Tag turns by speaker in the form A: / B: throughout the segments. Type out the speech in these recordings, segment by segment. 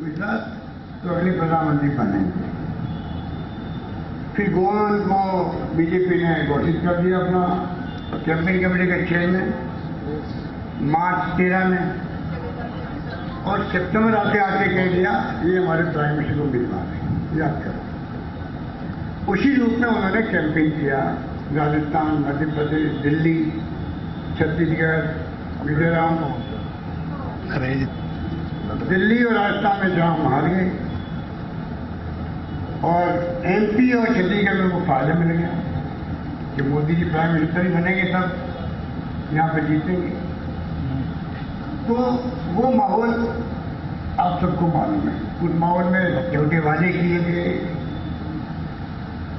A: गुजरात तो अगले प्रधानमंत्री बनेंगे फिर गोवन को बीजेपी ने घोषित कर दिया अपना कैंपेन कमेटी का चेयरमैन मार्च तेरह में और सितंबर आते आते कह दिया ये हमारे प्राइम मिनिस्टर को उम्मीदवार है याद करो उसी रूप में उन्होंने कैंपेन किया राजस्थान मध्य प्रदेश दिल्ली छत्तीसगढ़ मिजोरम दिल्ली और राजस्थान में जहाँ हार गए और एमपी और छत्तीसगढ़ में उनको फ़ायदा मिल गया कि मोदी जी प्राइम मिनिस्टर ही बनेंगे सब, यहाँ पर जीतेंगे। तो वो माहौल आप सबको मालूम है। उस माहौल में झूठे वादे किए गए,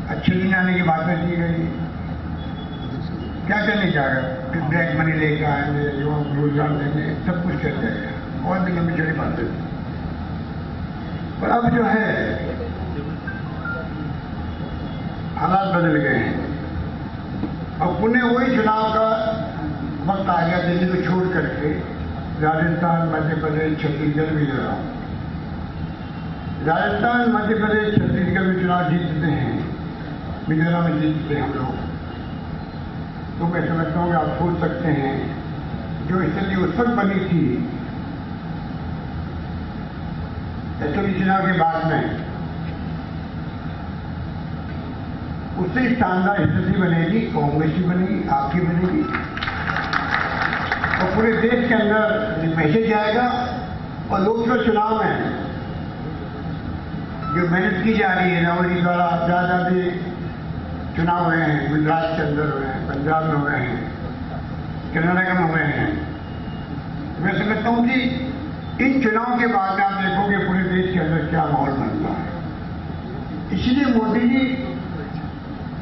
A: अच्छे दिन आने की बातें की गई। क्या करने जा रहे फिर ब्लैक मनी लेकर आएँगे को रोज़गार देंगे, सब कुछ कर जाएगा और भी लंबी चौड़ी बातें? पर अब जो है। हालात बदल गए हैं। अब पुनः वही चुनाव का वक्त आ गया, दिल्ली को छोड़ करके। राजस्थान, मध्य प्रदेश, छत्तीसगढ़ मिजोरम राजस्थान, मध्य प्रदेश, छत्तीसगढ़ में चुनाव जीतते हैं। मिजोरम में जीतते हैं हम लोग। तो मैं समझता हूँ कि आप सोच सकते हैं, जो स्थिति उस बनी थी एसएमसी चुनाव के बाद में उससे शानदार स्थिति बनेगी, कांग्रेस की बनेगी, आपकी बनेगी। और पूरे देश के अंदर मैसेज जाएगा और लोकसभा चुनाव में जो मेहनत की जा रही है, रावल द्वारा ज़्यादा भी चुनाव हुए हैं, गुजरात के अंदर हुए हैं, पंजाब में हुए हैं, कर्नाटक में हुए हैं। मैं समझता हूँ कि इन चुनाव के बाद आप देखोगे पूरे देश के अंदर क्या माहौल बनता है। इसलिए मोदी जी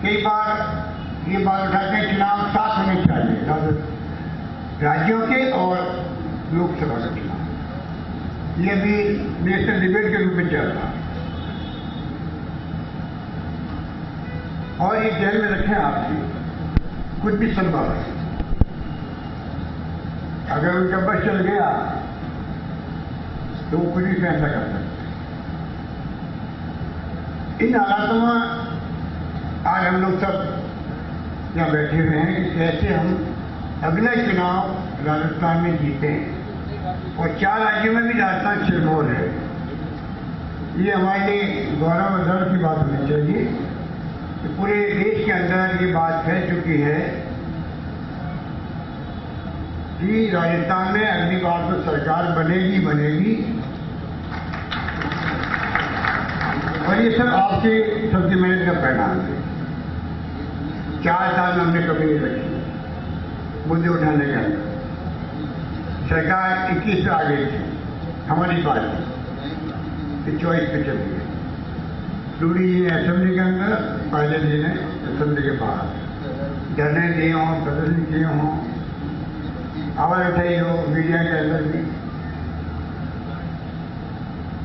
A: कई बार ये बात उठाते हैं चुनाव साथ होने चाहिए राज्यों के और लोकसभा के चुनाव ये अभी नेशनल डिबेट के रूप में चल रहा है। और ये ध्यान में रखें आपकी कुछ भी संभव है अगर उनका बस चल गया तो वो कुछ भी फैसला कर सकते इन हालातों में आज हम लोग सब यहाँ बैठे हुए हैं कि कैसे हम अगला चुनाव राजस्थान में जीते और चार राज्यों में भी राजस्थान सिरमौर है। ये हमारे लिए गौरव और गर्व की बात होनी चाहिए कि पूरे देश के अंदर ये बात फैल चुकी है कि राजस्थान में अगली बार तो सरकार बनेगी बनेगी। और ये सब आपके सबसे मेहनत का परिणाम है। चार साल में हमने कभी नहीं रखी। मुद्दे उठाने के। सरकार इक्कीस से आ गई थी। हमारी पार्टी चौबीस पे चली गई दूरी असेंबली के अंदर, पहले दिन है असेंबली के बाहर धरने दिए हों, प्रदर्शन किए हों। आवाज़ उठाई हो मीडिया के अंदर भी।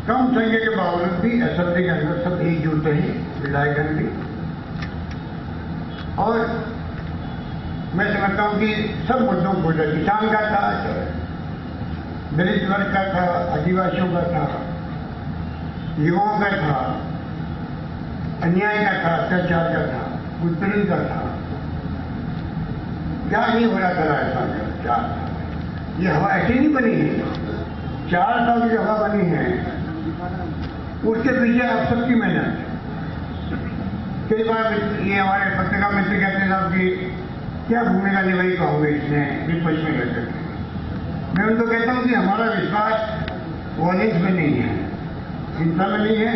A: कम संख्या के बावजूद भी असेंबली के अंदर सब एकजुट रहे विधायकगण भी और मैं समझता हूँ कि सब मुद्दों को किसान का था दलित वर्ग का था, आदिवासियों का था, युवाओं का था, अन्याय का था, अत्याचार का था उत्पीड़न का था। क्या नहीं हो रहा था राजस्थान में चार ये हवा ऐसी नहीं बनी है। चार साल की हवा बनी है। उसके पीछे आप सबकी मेहनत कई बार ये हमारे पत्रकार मित्र कहते हैं साहब कि, क्या भूमिका निभाई कांग्रेस ने? विपक्ष में रह करके मैं उनको कहता हूँ कि हमारा विश्वास वॉलेंस में नहीं है चिंता में नहीं है।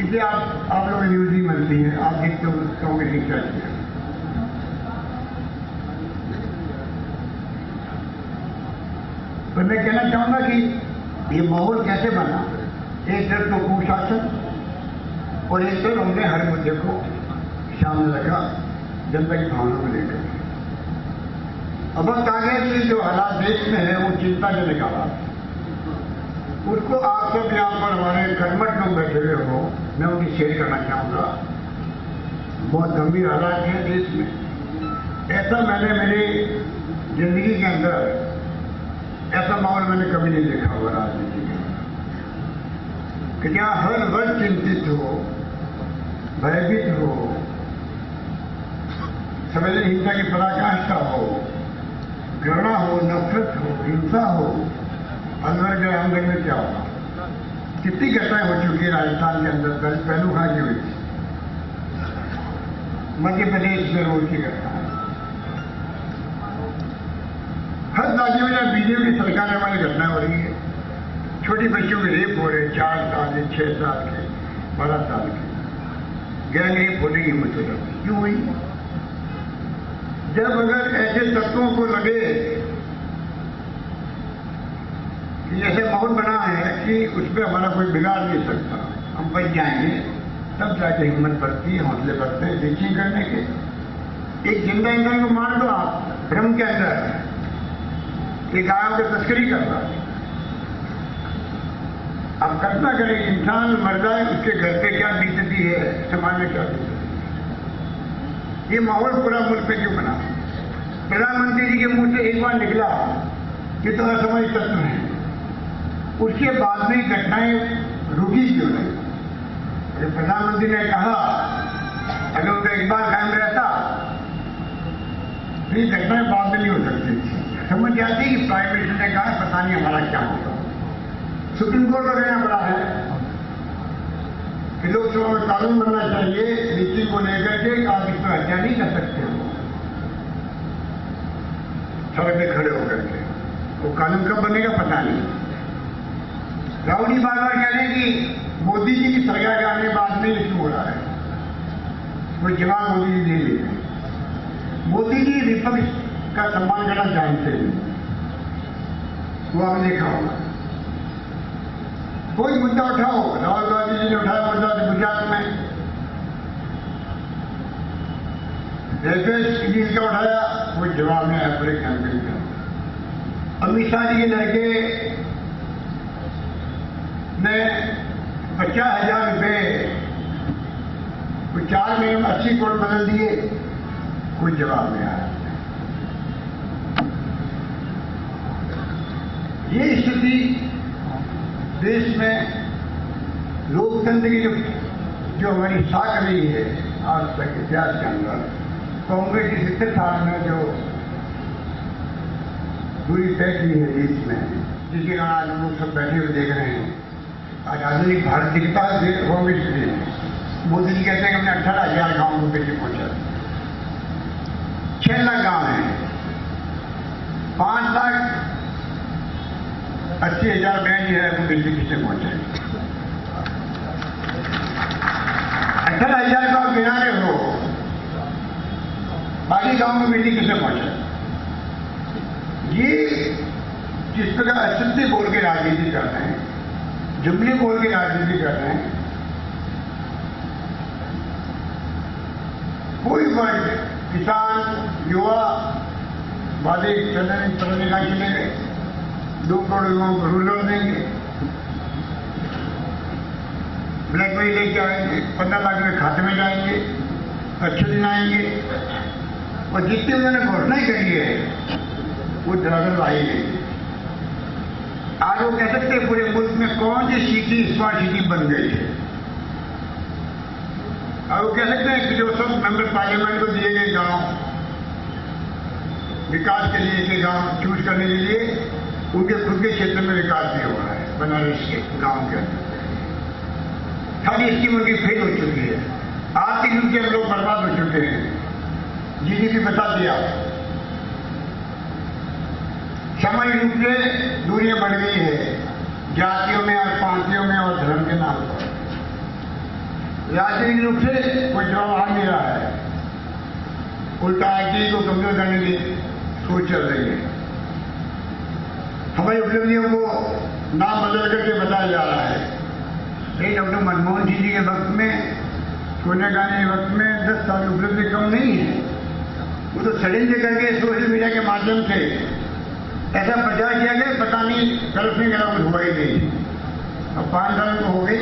A: इसलिए आप आप लोग न्यूज़ ही मिलती है। आप देखते हो, कांग्रेस की चर्चा तो मैं कहना चाहूँगा कि ये माहौल कैसे बना? एक तो कुशासन और एक तरफ़ हमने हर मुद्दे को सामने रखा जनता की भावना को लेकर। अब आ गया कि जो हालात देश में है, वो चिंता चिंताजनक हालात उसको आप सब यहाँ पर हमारे कर्मठ लोग बैठे हुए हो, मैं उनकी शेयर करना चाहूँगा। बहुत गंभीर हालात हैं देश में। ऐसा मैंने मेरी ज़िंदगी के अंदर, ऐसा माहौल मैंने कभी नहीं देखा हुआ राजनीति के। कि जहाँ हर वर्ग चिंतित हो, भयभीत हो संवेदन हिंसा की पराकाष्ठा हो, घृणा हो, नफरत हो, हिंसा हो अंदर के अंदर में क्या होगा कितनी घटनाएँ हो चुकी है राजस्थान के अंदर? पहलू खां की हुई मध्य प्रदेश में रोज की घटना। हर राज्य में बीजेपी की सरकार है वाली घटनाएँ हो रही है। छोटी बच्चियों के रेप हो रहे हैं, चार साल के, छह साल के, बारह साल के। गैंग रेप होने की जाती क्यों हुई जब अगर ऐसे तत्वों को लगे कि ऐसे माहौल बना है कि उस पर हमारा कोई बिगाड़ नहीं सकता, हम बच जाएँगे, तब जाके हिम्मत बढ़ती है, हौसले बढ़ते हैं टीचिंग करने के। एक ज़िंदा इंसान को मार दो आप, भ्रम के अंदर एक गायों की तस्करी कर है आप कल्पना करें इंसान मर जाए, उसके घर पे क्या बीतती है? समाज में क्या ये माहौल पूरा मुल्क पे क्यों बना? प्रधानमंत्री जी के मुँह से एक बार निकला, ये तो असमझ तत्व है। उसके बाद में घटनाएँ रुकी क्यों नहीं? प्रधानमंत्री ने कहा, अगर उनका एक बार कायम रहता तो ये घटनाएँ बाद में नहीं हो सकती समझ जाती कि प्राइम मिनिस्टर ने कहा पता नहीं हमारा क्या होगा सुप्रीम कोर्ट को कहना पड़ा है कि लोकसभा में कानून बनना चाहिए, नीति को लेकर के आप इस पर हत्या नहीं कर सकते। सड़क में खड़े होकर के। वो कानून कब बनेगा पता नहीं। राहुल जी बार बार कह रहे हैं कि मोदी जी की सरकार के आने बाद में ये हो रहा है। वो जवाब मोदी जी दे रहे मोदी जी विपक्ष का सम्मान करना जानते हैं। वो आपने देखा होगा। कोई मुद्दा उठाओ। राहुल गांधी जी ने उठाया मुद्दा गुजरात में। रेलवे स्कीम का उठाया? कोई जवाब नहीं आया पूरे कैंपेन का अमित शाह जी के लड़के ने पचास हज़ार रुपये चार में अस्सी करोड़ बदल दिए, कोई जवाब नहीं आया। ये स्थिति देश में लोकतंत्र की जो हमारी साख रही है, आज तक इतिहास के अंदर, कांग्रेस की सिक्सर साल में जो दूरी तय की है देश में, जिसके कारण आज हम लोग सब बैठे हुए देख रहे हैं। आज आधुनिक भारत कांग्रेस के मोदी जी कहते हैं कि हमने अठारह हज़ार गाँव में बिजली पहुँचा छह लाख गाँव हैं। पाँच लाख अस्सी हज़ार बैंक जो है वो बिजली किससे पहुँचाए अठारह हज़ार का रहे हो, बाकी गाँव में बिजली किससे पहुँचाए ये जिस प्रकार असत्य बोल के राजनीति कर रहे हैं जुमली बोल के राजनीति कर रहे हैं, कोई वर्ग, किसान, युवा, वादे चलने चलने का चले गए दो करोड़ युवाओं को रूरल देंगे। ब्लैक मनी लेके आएँगे पंद्रह लाख में खाते में जाएँगे अच्छे दिन आएँगे और जितनी उन्होंने घोषणाएँ करी है, वो दरअसल आई गई आज वो कह सकते हैं पूरे मुल्क में कौन सी सिटी स्मार्ट सिटी बन गई है। और वो कह सकते हैं कि जो सब मेंबर पार्लियामेंट को दिए गए गाँव, विकास के लिए, के गाँव चूज़ करने के लिए उनके खुद के क्षेत्र में विकास नहीं हो रहा है, बनारस के गाँव के अंदर। सारी स्कीम उनकी फेल हो चुकी है। आर्थिक रूप से हम लोग बर्बाद हो चुके हैं। जीडीपी बता दिया। सामाजिक रूप से दूरियाँ बढ़ गई है। जातियों में और पांतियों में और धर्म के नाम पर। राजनीतिक रूप से कोई जवाब आ नहीं रहा है। उल्टा आईटी को कमज़ोर करने की सोच चल रही है। हमारी उपलब्धियों को नाम बदल करके बताया जा रहा है। नहीं डॉक्टर मनमोहन सिंह जी के वक्त में सोनिया गांधी के वक्त में दस साल उपलब्धि कम नहीं है। वो तो षड्यंत्र करके सोशल मीडिया के माध्यम से ऐसा प्रचार किया गया, पता नहीं करप्शन के कुछ हुआ ही नहीं। अब पाँच साल को हो गई,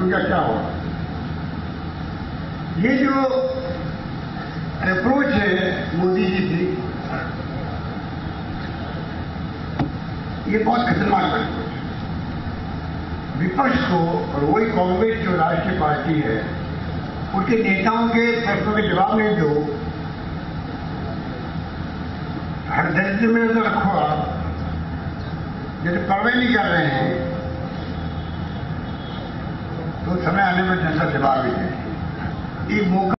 A: उनका क्या हुआ ये जो अप्रोच है मोदी जी की ये बहुत खतरनाक है। विपक्ष को और वही कांग्रेस जो राष्ट्रीय पार्टी है उनके नेताओं के प्रश्नों के जवाब नहीं दो। हर दर्जे में तो रखो आप यदि परवाह नहीं कर रहे हैं तो समय आने में जनता जवाब ही देगी। ये मौका